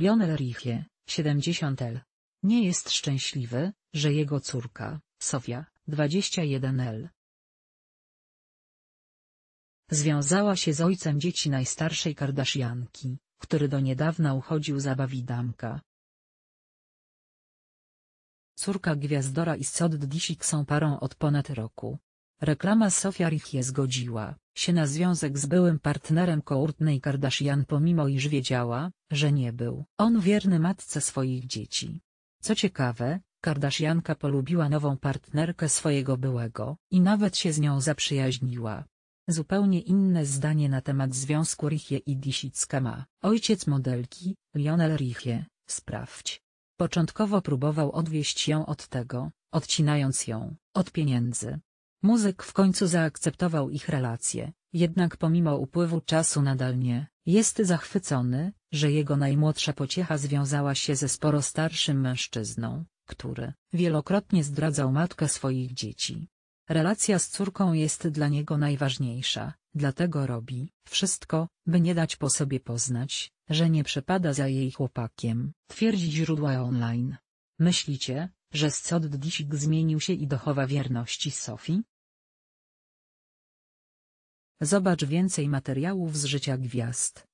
Lionel Richie, 70 L. Nie jest szczęśliwy, że jego córka, Sofia, 21 L. Związała się z ojcem dzieci najstarszej Kardashianki, który do niedawna uchodził za Bawidamka. Córka gwiazdora i Disick są parą od ponad roku. Reklama Sofia Richie zgodziła się na związek z byłym partnerem Kourtney Kardashian pomimo iż wiedziała, że nie był on wierny matce swoich dzieci. Co ciekawe, Kardashianka polubiła nową partnerkę swojego byłego i nawet się z nią zaprzyjaźniła. Zupełnie inne zdanie na temat związku Richie i Disicka ma ojciec modelki, Lionel Richie, sprawdź. Początkowo próbował odwieść ją od tego, odcinając ją od pieniędzy. Muzyk w końcu zaakceptował ich relację, jednak pomimo upływu czasu nadal nie jest zachwycony, że jego najmłodsza pociecha związała się ze sporo starszym mężczyzną, który wielokrotnie zdradzał matkę swoich dzieci. Relacja z córką jest dla niego najważniejsza, dlatego robi wszystko, by nie dać po sobie poznać, że nie przepada za jej chłopakiem, twierdzi źródła online. Myślicie, że Scott Disick zmienił się i dochowa wierności Sofii? Zobacz więcej materiałów z życia gwiazd.